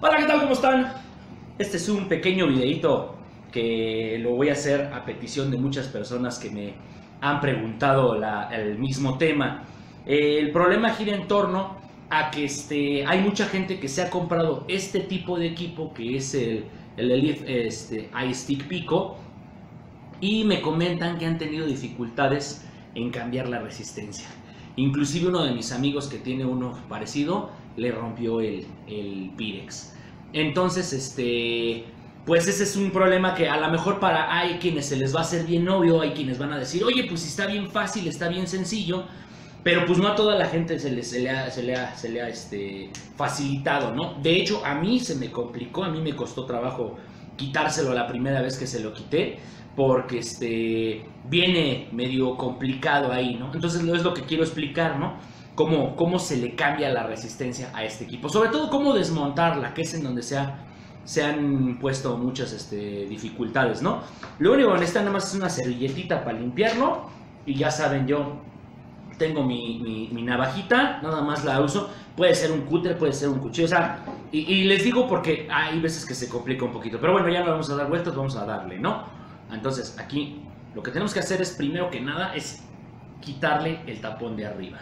Hola, ¿qué tal? ¿Cómo están? Este es un pequeño videito que lo voy a hacer a petición de muchas personas que me han preguntado la- el mismo tema. El problema gira en torno a que este, hay mucha gente que se ha comprado este tipo de equipo que es el, el Elite este, iStick Pico y me comentan que han tenido dificultades en cambiar la resistencia. Inclusive uno de mis amigos que tiene uno parecido le rompió el, el Pirex. Entonces, este, pues ese es un problema que a lo mejor para hay quienes se les va a hacer bien obvio, hay quienes van a decir, oye, pues está bien fácil, está bien sencillo, pero pues no a toda la gente se le, se le ha, se le ha, este, facilitado, ¿no? De hecho, a mí se me complicó, a mí me costó trabajo quitárselo la primera vez que se lo quité, porque este, viene medio complicado ahí, ¿no? Entonces es lo que quiero explicar, ¿no? Cómo, cómo se le cambia la resistencia a este equipo, sobre todo cómo desmontarla, que es en donde se, se han puesto muchas este, dificultades, ¿no? Lo único que necesitan nada más es una servilletita para limpiarlo, y ya saben, yo tengo mi, mi- mi navajita, nada más la uso. Puede ser un cúter, puede ser un cuchillo, o sea, y, y les digo porque hay veces que se complica un poquito. Pero bueno, ya no vamos a dar vueltas, vamos a darle, ¿no? Entonces, aquí lo que tenemos que hacer es, primero que nada, es quitarle el tapón de arriba,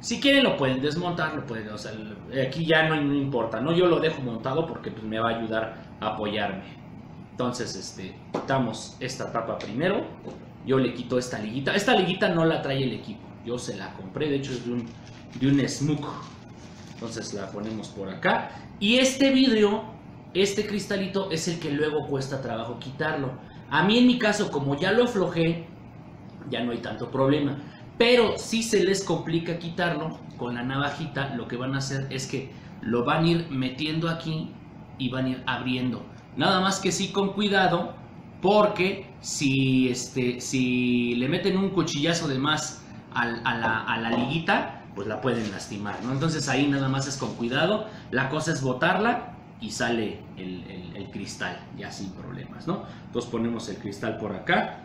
Si quieren lo pueden desmontar, lo aquí ya no, importa, ¿no? Yo lo dejo montado porque pues, me va a ayudar a apoyarme. Entonces, este, quitamos esta tapa primero. Yo le quito esta liguita. Esta liguita no la trae el equipo. Yo se la compré, de hecho es de un, de. Entonces la ponemos por acá. Y este vidrio, este cristalito, es el que luego cuesta trabajo quitarlo. A mí en mi caso, como ya lo aflojé, ya no hay tanto problema. Pero si se les complica quitarlo con la navajita, lo que van a hacer es que lo van a ir metiendo aquí y van a ir abriendo. Nada más que sí con cuidado, porque si, este, si le meten un cuchillazo de más a, la, liguita, pues la pueden lastimar, ¿no? Entonces ahí nada más es con cuidado. La cosa es botarla y sale el, el- el cristal, ya sin problemas, ¿no? Entonces ponemos el cristal por acá.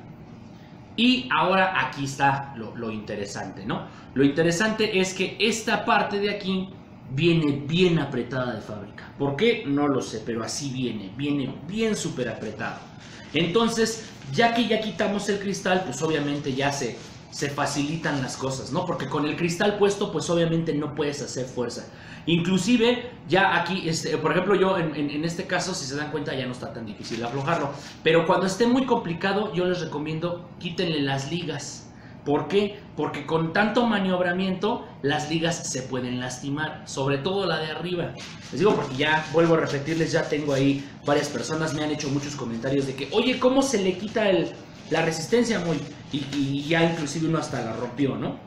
Y ahora aquí está lo, interesante, ¿no? Lo interesante es que esta parte de aquí viene bien apretada de fábrica. ¿Por qué? No lo sé, pero así viene, viene bien súper apretado. Entonces, ya que ya quitamos el cristal, pues obviamente ya se, se facilitan las cosas, ¿no? Porque con el cristal puesto, pues obviamente no puedes hacer fuerza. Inclusive, ya aquí, este, por ejemplo, yo en, en- este caso, si se dan cuenta, ya no está tan difícil aflojarlo. Pero cuando esté muy complicado, yo les recomiendo quítenle las ligas. ¿Por qué? Porque con tanto maniobramiento, las ligas se pueden lastimar, sobre todo la de arriba. Les digo porque ya, vuelvo a repetirles, ya tengo ahí varias personas, me han hecho muchos comentarios de que, oye, ¿cómo se le quita el, la resistencia muy? Y, ya inclusive uno hasta la rompió, ¿no?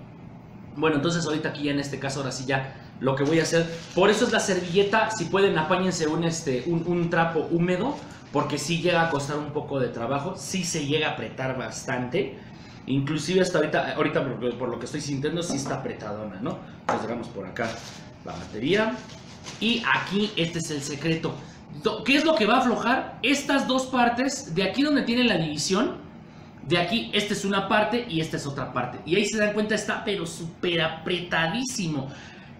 Bueno, entonces ahorita aquí ya en este caso, ahora sí ya lo que voy a hacer. Por eso es la servilleta, si pueden apáñense un, este, un, trapo húmedo, porque sí llega a costar un poco de trabajo, sí se llega a apretar bastante. Inclusive hasta ahorita, ahorita por, por lo que estoy sintiendo, sí está apretadona, ¿no? Entonces dejamos por acá la batería. Y aquí este es el secreto. ¿Qué es lo que va a aflojar? Estas dos partes, de aquí donde tiene la división, de aquí, esta es una parte y esta es otra parte. Y ahí se dan cuenta, está pero súper apretadísimo.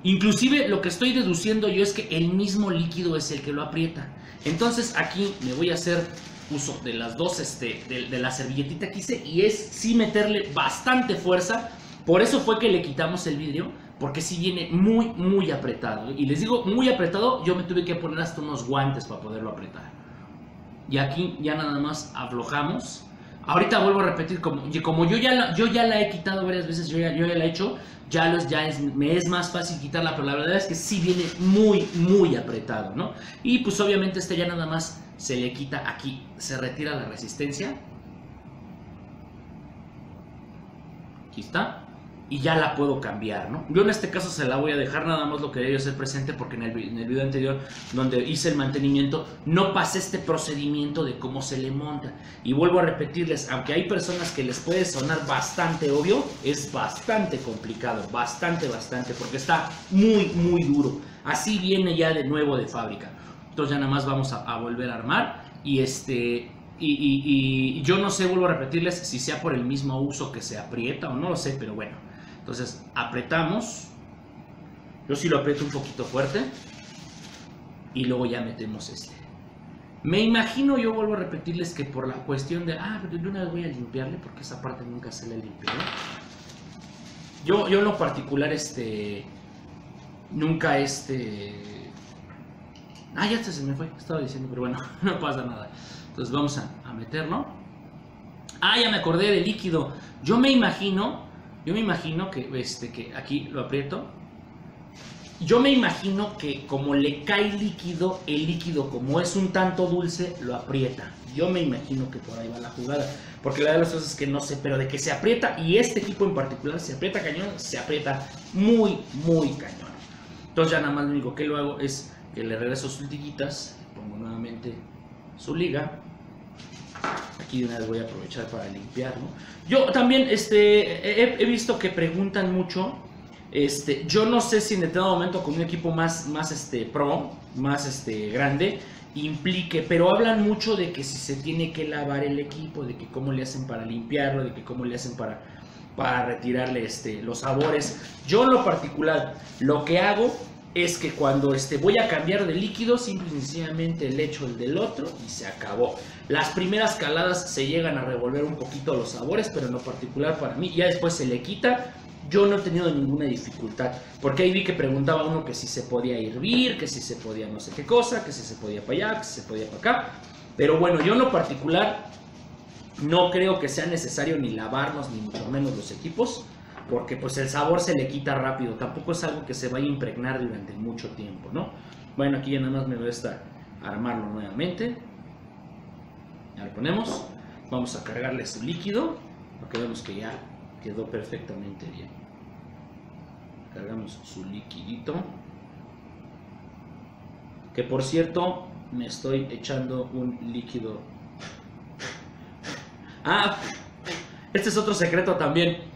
Inclusive lo que estoy deduciendo yo es que el mismo líquido es el que lo aprieta. Entonces aquí me voy a hacer uso de las dos, este, de, la servilletita que hice y es sí meterle bastante fuerza. Por eso fue que le quitamos el vidrio, porque sí viene muy, muy apretado. Y les digo, muy apretado, yo me tuve que poner hasta unos guantes para poderlo apretar. Y aquí ya nada más aflojamos. Ahorita vuelvo a repetir, como, como yo, ya la, yo ya la he quitado varias veces, yo ya, yo ya la he hecho, ya, lo es, ya es, me es más fácil quitarla, pero la verdad es que sí viene muy, muy apretado, ¿no? Y pues obviamente este ya nada más se le quita aquí, se retira la resistencia. Aquí está. Y ya la puedo cambiar, ¿no? Yo en este caso se la voy a dejar, nada más lo quería yo hacer presente porque en el, en el video anterior donde hice el mantenimiento no pasé este procedimiento de cómo se le monta. Y vuelvo a repetirles, aunque hay personas que les puede sonar bastante obvio, es bastante complicado, bastante, bastante, porque está muy, muy duro. Así viene ya de nuevo de fábrica. Entonces ya nada más vamos a, volver a armar y este... Y yo no sé, vuelvo a repetirles, si sea por el mismo uso que se aprieta o no lo sé, pero bueno. Entonces apretamos. Yo sí lo aprieto un poquito fuerte. y luego ya metemos este. Me imagino, yo vuelvo a repetirles que por la cuestión de, ah, pero yo una vez voy a limpiarle porque esa parte nunca se le limpió. Yo, yo en lo particular, este, nunca este... Ah, ya se me fue, estaba diciendo, pero bueno, no pasa nada. Entonces vamos a, a meterlo. Ah, ya me acordé del líquido. Yo me imagino, yo me imagino que, este, que aquí lo aprieto. Yo me imagino que como le cae líquido, el líquido como es un tanto dulce, lo aprieta. Yo me imagino que por ahí va la jugada. Porque la de las cosas es que no sé, pero de que se aprieta, y este equipo en particular se aprieta cañón, se aprieta muy, muy cañón. Entonces ya nada más lo único que lo hago es que le regreso sus liguitas, pongo nuevamente su liga. Aquí de una vez voy a aprovechar para limpiarlo. Yo también este, he, he visto que preguntan mucho este, yo no sé si en determinado momento con un equipo más, más este, pro, más este, grande, implique, pero hablan mucho de que si se tiene que lavar el equipo, de que cómo le hacen para limpiarlo, de que cómo le hacen para, para retirarle este, los sabores. Yo en lo particular, lo que hago es que cuando este, voy a cambiar de líquido, simple y sencillamente le echo el del otro y se acabó. Las primeras caladas se llegan a revolver un poquito los sabores, pero en lo particular para mí, ya después se le quita yo no he tenido ninguna dificultad, porque ahí vi que preguntaba uno que si se podía hervir, que si se podía no sé qué cosa, que si se podía para allá, que si se podía para acá. Pero bueno, yo en lo particular no creo que sea necesario ni lavarnos ni mucho menos los equipos, porque pues el sabor se le quita rápido, tampoco es algo que se vaya a impregnar durante mucho tiempo, ¿no? Bueno, aquí ya nada más me resta armarlo nuevamente. Ya lo ponemos. Vamos a cargarle su líquido, porque vemos que ya quedó perfectamente bien cargamos su liquidito que por cierto me estoy echando un líquido ah este es otro secreto también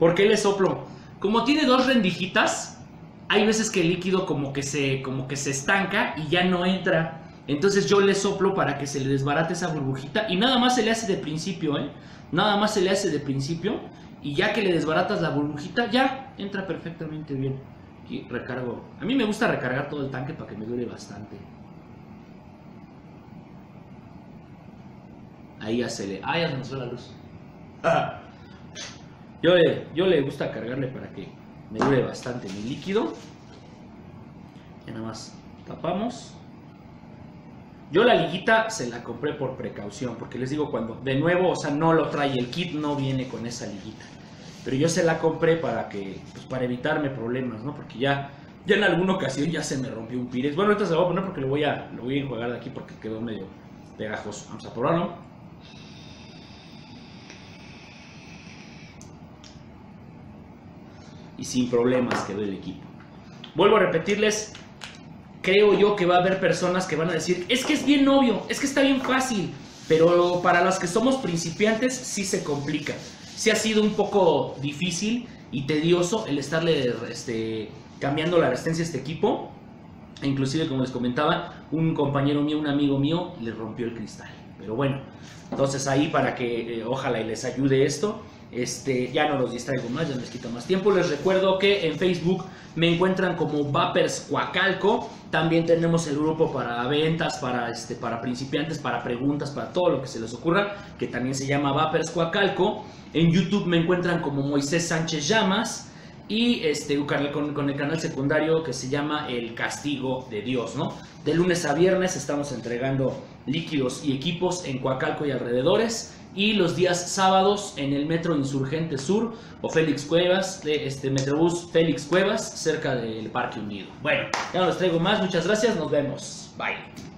¿por qué le soplo? como tiene dos rendijitas hay veces que el líquido como que se como que se estanca y ya no entra entonces yo le soplo para que se le desbarate esa burbujita y nada más se le hace de principio, ¿eh? Nada más se le hace de principio y ya que le desbaratas la burbujita, ya entra perfectamente bien. Aquí recargo. A mí me gusta recargar todo el tanque para que me dure bastante. Ahí ya se le... Ah, ya se nos la luz. Yo, le, yo le gusta cargarle para que me dure bastante mi líquido. Ya nada más tapamos. Yo la liguita se la compré por precaución, porque les digo, cuando de nuevo, o sea, no lo trae, el kit no viene con esa liguita. Pero yo se la compré para que, pues para evitarme problemas, ¿no? Porque ya, ya en alguna ocasión ya se me rompió un pires. Bueno, ahorita se lo voy a poner porque lo voy a, lo voy a enjuagar de aquí porque quedó medio pegajoso. Vamos a probarlo. Y sin problemas quedó el equipo. Vuelvo a repetirles, creo yo que va a haber personas que van a decir, es que es bien obvio, es que está bien fácil, pero para los que somos principiantes sí se complica. Sí ha sido un poco difícil y tedioso el estarle este, cambiando la resistencia a este equipo. Inclusive, como les comentaba, un compañero mío, un amigo mío, le rompió el cristal. Pero bueno, entonces ahí para que eh, ojalá y les ayude esto. Este, ya no los distraigo más, ya no les quito más tiempo. Les recuerdo que en Facebook me encuentran como Vapers Coacalco. También tenemos el grupo para ventas, para, este, para principiantes, para preguntas, para todo lo que se les ocurra, que también se llama Vapers Coacalco. En YouTube me encuentran como Moisés Sánchez Llamas y este, con, con, el canal secundario que se llama El Castigo de Dios, ¿no? De lunes a viernes estamos entregando líquidos y equipos en Coacalco y alrededores y los días sábados en el Metro Insurgente Sur o Félix Cuevas, de este Metrobús Félix Cuevas, cerca del Parque Unido. Bueno, ya no les traigo más, muchas gracias, nos vemos, bye.